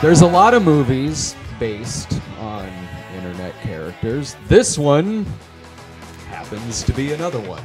There's a lot of movies based on internet characters. This one happens to be another one.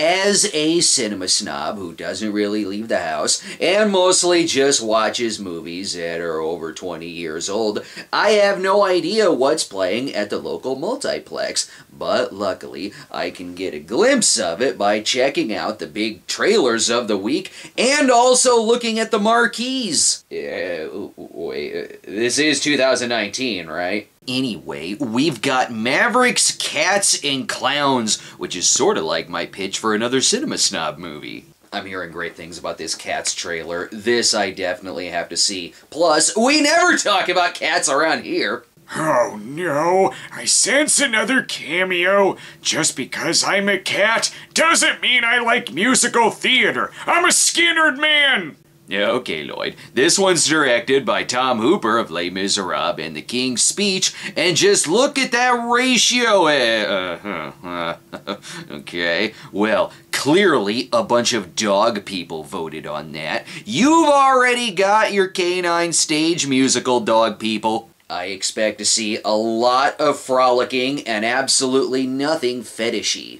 As a cinema snob who doesn't really leave the house and mostly just watches movies that are over 20 years old, I have no idea what's playing at the local multiplex. But luckily, I can get a glimpse of it by checking out the big trailers of the week and also looking at the marquees. Uh, wait, this is 2019, right? Anyway, we've got Mavericks, Cats, and Clowns, which is sort of like my pitch for another Cinema Snob movie. I'm hearing great things about this Cats trailer. This I definitely have to see. Plus, we never talk about cats around here. Oh no, I sense another cameo. Just because I'm a cat doesn't mean I like musical theater. I'm a Skynyrd man! Yeah, okay, Lloyd. This one's directed by Tom Hooper of Les Miserables and The King's Speech, and just look at that ratio. Uh, uh, uh, okay, well, clearly a bunch of dog people voted on that. You've already got your canine stage musical, dog people. I expect to see a lot of frolicking and absolutely nothing fetishy.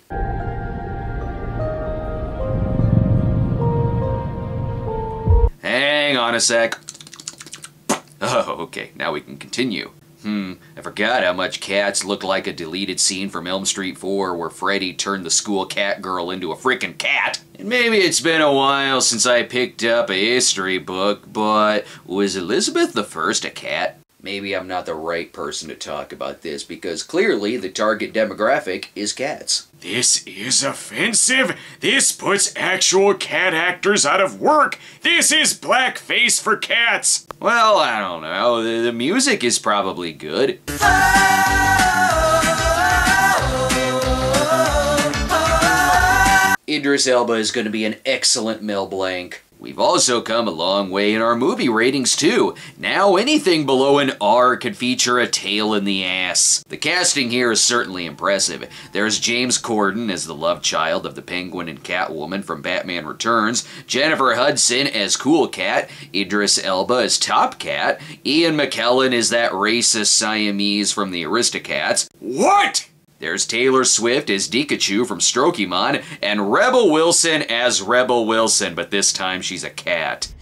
On a sec. Oh, okay, now we can continue. Hmm, I forgot how much cats look like a deleted scene from Elm Street 4 where Freddy turned the school cat girl into a freaking cat. And maybe it's been a while since I picked up a history book, but was Elizabeth the First a cat? Maybe I'm not the right person to talk about this because clearly the target demographic is cats. This is offensive. This puts actual cat actors out of work. This is blackface for cats. Well, I don't know. The, the music is probably good. Oh, oh, oh, Idris Elba is going to be an excellent Mel Blanc. We've also come a long way in our movie ratings too. Now anything below an R could feature a tail in the ass. The casting here is certainly impressive. There's James Corden as the love child of the Penguin and Catwoman from Batman Returns, Jennifer Hudson as Cool Cat, Idris Elba as Top Cat, Ian McKellen as that racist Siamese from the Aristocats. What? There's Taylor Swift as Pikachu from Strokemon, and Rebel Wilson as Rebel Wilson, but this time she's a cat.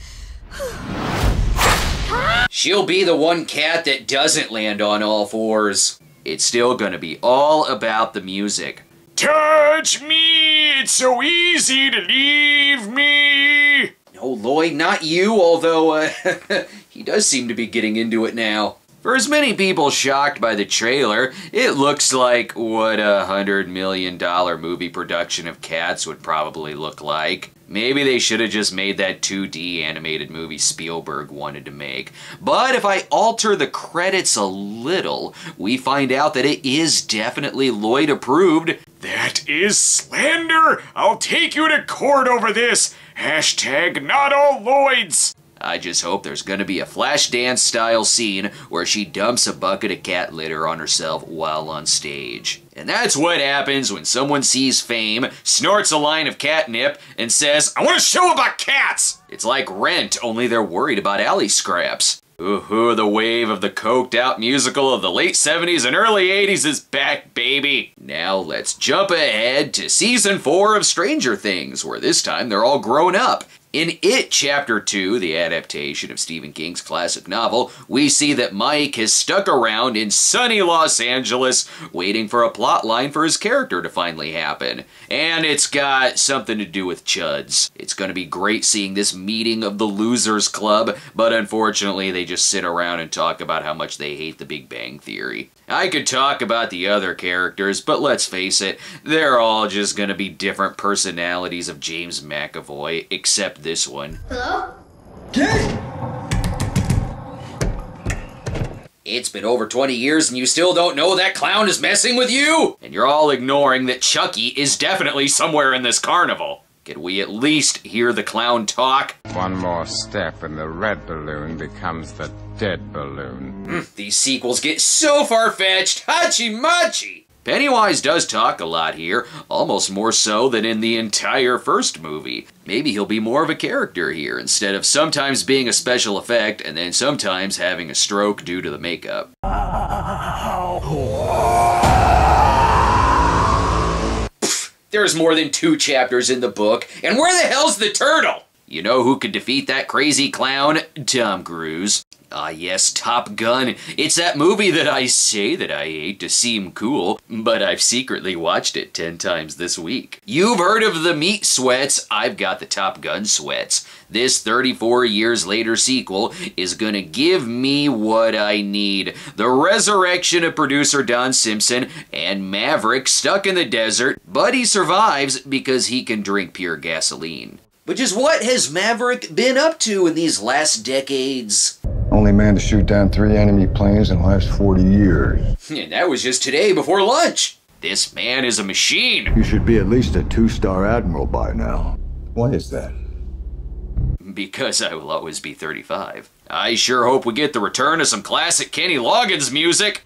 She'll be the one cat that doesn't land on all fours. It's still gonna be all about the music. Touch me! It's so easy to leave me! No, Lloyd, not you, although uh, he does seem to be getting into it now. For as many people shocked by the trailer, it looks like what a hundred million dollar movie production of Cats would probably look like. Maybe they should have just made that 2D animated movie Spielberg wanted to make. But if I alter the credits a little, we find out that it is definitely Lloyd approved. That is slander! I'll take you to court over this! Hashtag not all Lloyds! I just hope there's gonna be a Flashdance style scene where she dumps a bucket of cat litter on herself while on stage. And that's what happens when someone sees fame, snorts a line of catnip, and says, I want a show about cats! It's like Rent, only they're worried about alley scraps. Ooh, the wave of the coked out musical of the late 70s and early 80s is back, baby! Now let's jump ahead to season 4 of Stranger Things, where this time they're all grown up. In It Chapter 2, the adaptation of Stephen King's classic novel, we see that Mike has stuck around in sunny Los Angeles waiting for a plot line for his character to finally happen. And it's got something to do with chuds. It's going to be great seeing this meeting of the Losers Club, but unfortunately they just sit around and talk about how much they hate the Big Bang Theory. I could talk about the other characters, but let's face it, they're all just going to be different personalities of James McAvoy, except this one. Hello? It's been over 20 years and you still don't know that clown is messing with you? And you're all ignoring that Chucky is definitely somewhere in this carnival. Can we at least hear the clown talk? One more step and the red balloon becomes the dead balloon. Hmm, these sequels get so far-fetched, hachi-machi! Pennywise does talk a lot here, almost more so than in the entire first movie. Maybe he'll be more of a character here, instead of sometimes being a special effect and then sometimes having a stroke due to the makeup. There's more than two chapters in the book, and where the hell's the turtle? You know who could defeat that crazy clown? Tom Cruise. Ah, yes, Top Gun. It's that movie that I say that I hate to seem cool, but I've secretly watched it 10 times this week. You've heard of the meat sweats, I've got the Top Gun sweats. This 34 years later sequel is gonna give me what I need. The resurrection of producer Don Simpson and Maverick stuck in the desert, but he survives because he can drink pure gasoline. Which is what has Maverick been up to in these last decades? Only man to shoot down three enemy planes in the last 40 years. And that was just today before lunch. This man is a machine. You should be at least a two-star admiral by now. Why is that? Because I will always be 35. I sure hope we get the return of some classic Kenny Loggins music.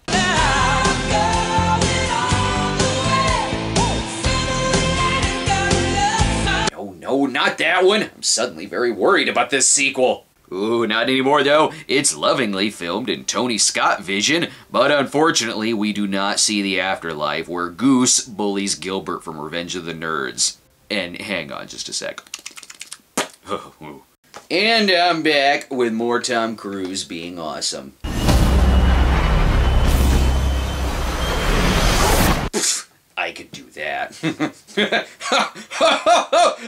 No, no, not that one. I'm suddenly very worried about this sequel. Ooh, not anymore though. It's lovingly filmed in Tony Scott vision, but unfortunately we do not see the afterlife where Goose bullies Gilbert from Revenge of the Nerds. And hang on just a sec. and I'm back with more Tom Cruise being awesome. I could do that.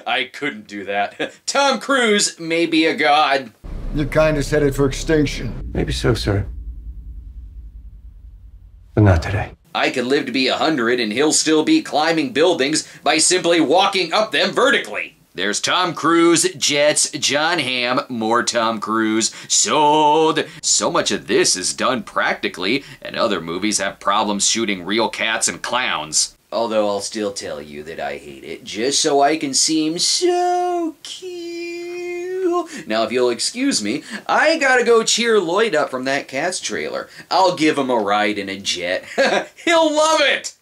I couldn't do that. Tom Cruise may be a god. Your kind is headed for extinction. Maybe so, sir. But not today. I could live to be a hundred and he'll still be climbing buildings by simply walking up them vertically. There's Tom Cruise, Jets, Jon Hamm, more Tom Cruise, sold. So much of this is done practically, and other movies have problems shooting real cats and clowns. Although I'll still tell you that I hate it, just so I can seem so cute. Now, if you'll excuse me, I gotta go cheer Lloyd up from that Cats trailer. I'll give him a ride in a jet. He'll love it!